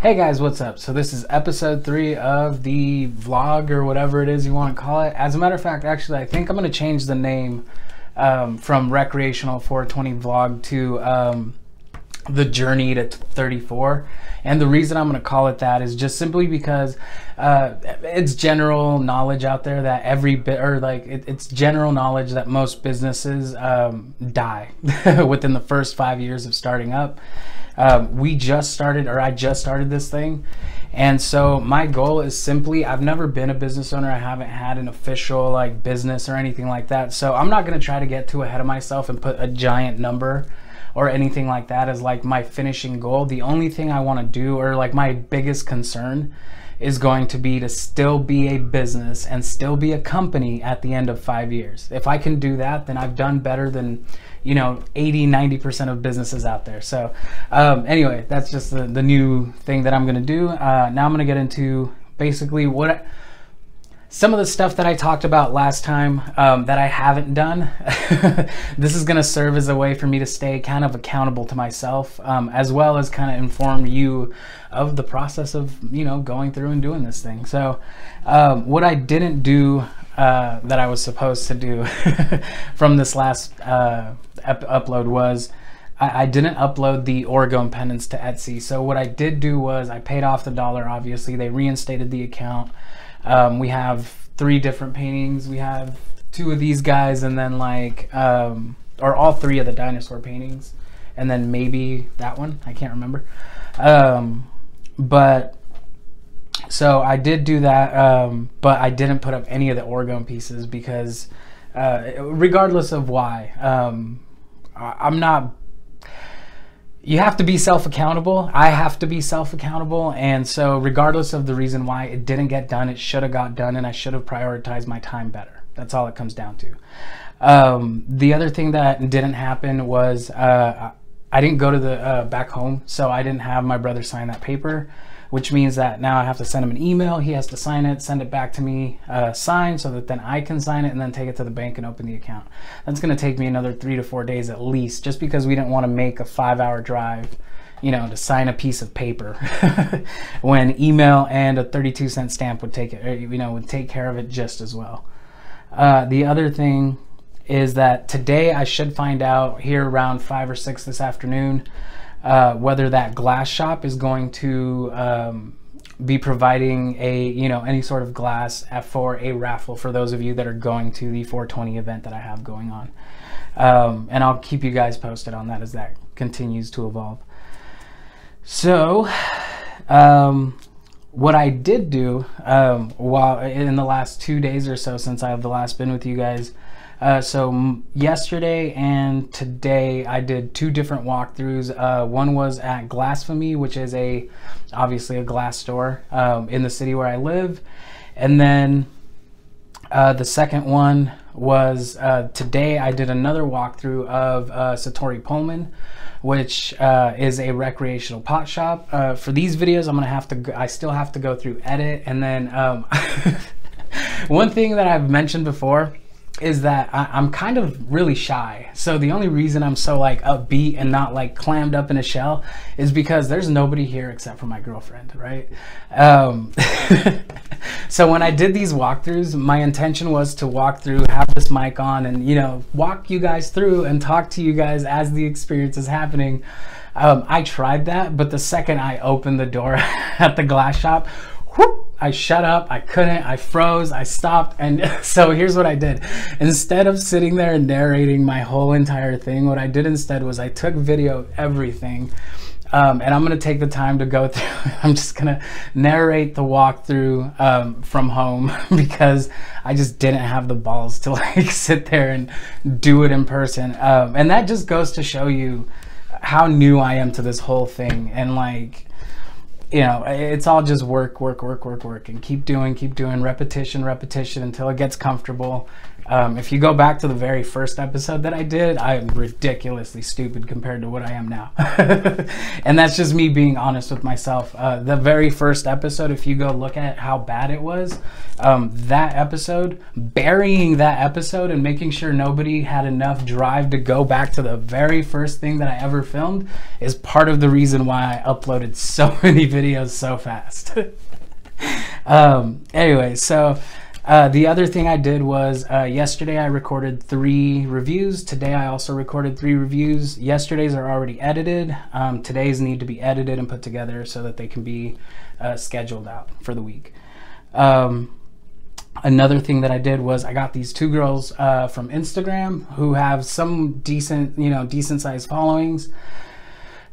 Hey guys, what's up? So this is episode three of the vlog or whatever it is you want to call it. As a matter of fact, actually, I think I'm going to change the name um, from recreational 420 vlog to um, the journey to 34. And the reason I'm going to call it that is just simply because uh, it's general knowledge out there that every bit, or like it, it's general knowledge that most businesses um, die within the first five years of starting up. Um, we just started, or I just started this thing. And so my goal is simply, I've never been a business owner. I haven't had an official like business or anything like that. So I'm not going to try to get too ahead of myself and put a giant number or anything like that as like my finishing goal. The only thing I want to do, or like my biggest concern, is going to be to still be a business and still be a company at the end of five years. If I can do that, then I've done better than you know 80 90% of businesses out there so um, anyway that's just the, the new thing that i'm going to do uh, now i'm going to get into basically what some of the stuff that I talked about last time um, that I haven't done, this is going to serve as a way for me to stay kind of accountable to myself, um, as well as kind of inform you of the process of you know going through and doing this thing. So, um, what I didn't do uh, that I was supposed to do from this last uh, upload was I, I, didn't upload the Oregon pendants to Etsy. So what I did do was I paid off the dollar. Obviously, they reinstated the account. Um, we have three different paintings. We have two of these guys, and then like um, or all three of the dinosaur paintings, and then maybe that one. I can't remember. Um, but so I did do that, um, but I didn't put up any of the Oregon pieces because, uh, regardless of why, um, I'm not. You have to be self accountable. I have to be self accountable. And so, regardless of the reason why it didn't get done, it should have got done, and I should have prioritized my time better. That's all it comes down to. Um, the other thing that didn't happen was uh, I didn't go to the uh, back home, so I didn't have my brother sign that paper which means that now I have to send him an email. He has to sign it, send it back to me, uh, sign, so that then I can sign it and then take it to the bank and open the account. That's going to take me another three to four days at least, just because we didn't want to make a five hour drive you know, to sign a piece of paper when email and a 32 cent stamp would take it, you know, would take care of it just as well. Uh, the other thing is that today I should find out here around five or six this afternoon uh, whether that glass shop is going to um, be providing a you know any sort of glass for a raffle for those of you that are going to the 420 event that I have going on. Um, and I'll keep you guys posted on that as that continues to evolve. So, um, what I did do um, while in the last two days or so since I have the last been with you guys uh, so yesterday and today I did two different walkthroughs. Uh, one was at Glassfamy, which is a obviously a glass store um, in the city where I live, and then uh, the second one was uh, today I did another walkthrough of uh, Satori Pullman, which uh, is a recreational pot shop. for these videos, I'm gonna have to. I still have to go through edit, and then um, one thing that I've mentioned before is that I, am kind of really shy. So the only reason I'm so like upbeat and not like clammed up in a shell is because there's nobody here except for my girlfriend, right? Um, so when I did these walkthroughs, my intention was to walk through, have this mic on, and you know, walk you guys through and talk to you guys as the experience is happening. Um, I tried that, but the second I opened the door at the glass shop, whoop, I shut up, I couldn't, I froze, I stopped. And so here's what I did. Instead of sitting there and narrating my whole entire thing, what I did instead was I took video of everything. Um, and I'm going to take the time to go through. I'm just going to narrate the walkthrough um, from home because I just didn't have the balls to like sit there and do it in person. Um, and that just goes to show you how new I am to this whole thing. And like, you know, it's all just work, work, work, work, work, and keep doing, keep doing, repetition, repetition until it gets comfortable. Um, if you go back to the very first episode that I did, I am ridiculously stupid compared to what I am now. and that's just me being honest with myself. Uh, the very first episode, if you go look at how bad it was, um, that episode, burying that episode and making sure nobody had enough drive to go back to the very first thing that I ever filmed is part of the reason why I uploaded so many videos so fast. um, anyway, so uh, the other thing I did was uh, yesterday I recorded three reviews. Today I also recorded three reviews. Yesterday's are already edited. Um, today's need to be edited and put together so that they can be uh, scheduled out for the week. Um, another thing that I did was I got these two girls uh, from Instagram who have some decent, you know, decent sized followings.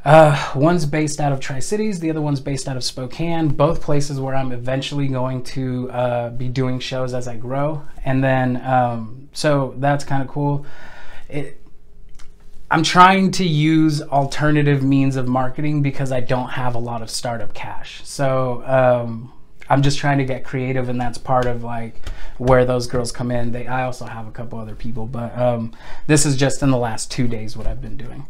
Uh, one's based out of Tri Cities, the other one's based out of Spokane. Both places where I'm eventually going to uh, be doing shows as I grow, and then um, so that's kind of cool. It, I'm trying to use alternative means of marketing because I don't have a lot of startup cash. So um, I'm just trying to get creative, and that's part of like where those girls come in. They I also have a couple other people, but um, this is just in the last two days what I've been doing.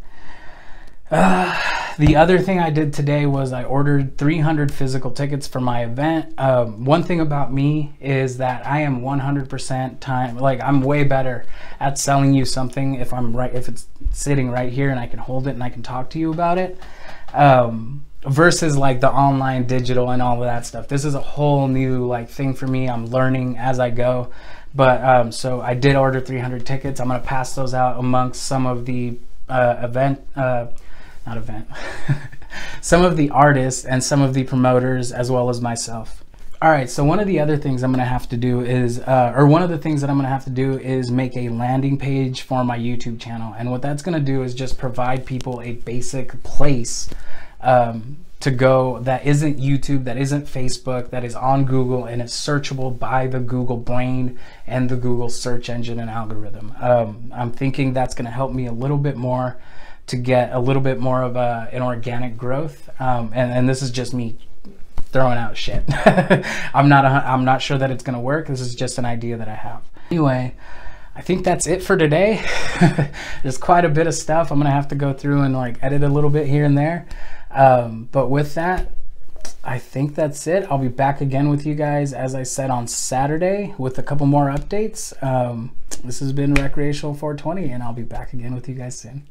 Uh, the other thing I did today was I ordered 300 physical tickets for my event. Um, one thing about me is that I am 100% time, like I'm way better at selling you something if I'm right, if it's sitting right here and I can hold it and I can talk to you about it. Um, versus like the online digital and all of that stuff. This is a whole new like thing for me. I'm learning as I go. But um, so I did order 300 tickets. I'm gonna pass those out amongst some of the uh, event. Uh, not event, some of the artists and some of the promoters as well as myself. All right, so one of the other things I'm gonna have to do is, uh, or one of the things that I'm gonna have to do is make a landing page for my YouTube channel. And what that's gonna do is just provide people a basic place um, to go that isn't YouTube, that isn't Facebook, that is on Google and is searchable by the Google brain and the Google search engine and algorithm. Um, I'm thinking that's gonna help me a little bit more to get a little bit more of a, an organic growth. Um, and, and this is just me throwing out shit. I'm not, I'm not sure that it's to work. This is just an idea that I have. Anyway, I think that's it for today. There's quite a bit of stuff. I'm to have to go through and like edit a little bit here and there. Um, but with that, I think that's it. I'll be back again with you guys, as I said, on Saturday with a couple more updates. Um, this has been Recreational 420, and I'll be back again with you guys soon.